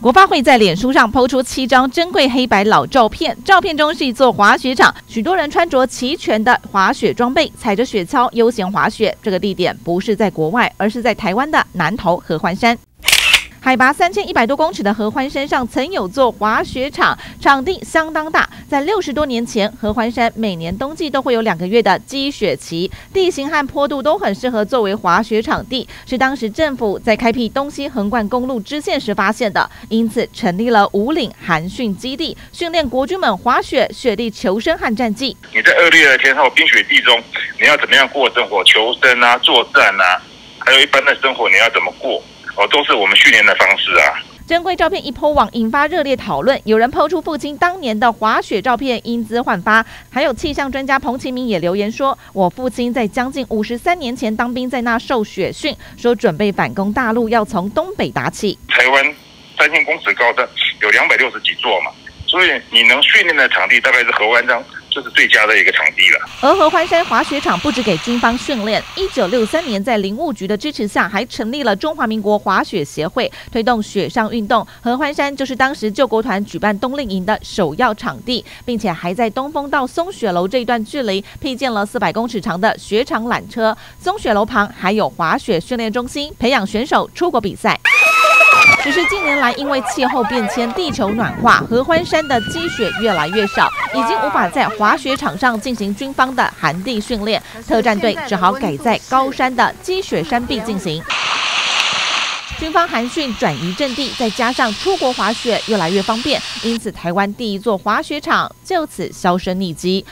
国发会在脸书上抛出七张珍贵黑白老照片，照片中是一座滑雪场，许多人穿着齐全的滑雪装备，踩着雪橇悠闲滑雪。这个地点不是在国外，而是在台湾的南投合欢山。海拔三千一百多公尺的合欢山上曾有座滑雪场，场地相当大。在六十多年前，合欢山每年冬季都会有两个月的积雪期，地形和坡度都很适合作为滑雪场地，是当时政府在开辟东西横贯公路支线时发现的，因此成立了五岭寒训基地，训练国军们滑雪、雪地求生和战技。你在恶劣的天候、冰雪地中，你要怎么样过生活、求生啊、作战啊，还有一般的生活你要怎么过？哦，都是我们训练的方式啊。珍贵照片一抛网，引发热烈讨论。有人抛出父亲当年的滑雪照片，英姿焕发。还有气象专家彭其明也留言说：“我父亲在将近五十三年前当兵，在那受雪训，说准备反攻大陆，要从东北打起。台湾三千公尺高的有两百六十几座嘛，所以你能训练的场地大概是河湾章。”这是最佳的一个场地了。而合欢山滑雪场不止给军方训练，一九六三年在林务局的支持下，还成立了中华民国滑雪协会，推动雪上运动。合欢山就是当时救国团举办冬令营的首要场地，并且还在东风到松雪楼这一段距离辟建了四百公尺长的雪场缆车。松雪楼旁还有滑雪训练中心，培养选手出国比赛。只是近年来，因为气候变迁、地球暖化，合欢山的积雪越来越少，已经无法在滑雪场上进行军方的寒地训练，特战队只好改在高山的积雪山壁进行。军方寒训转移阵地，再加上出国滑雪越来越方便，因此台湾第一座滑雪场就此销声匿迹。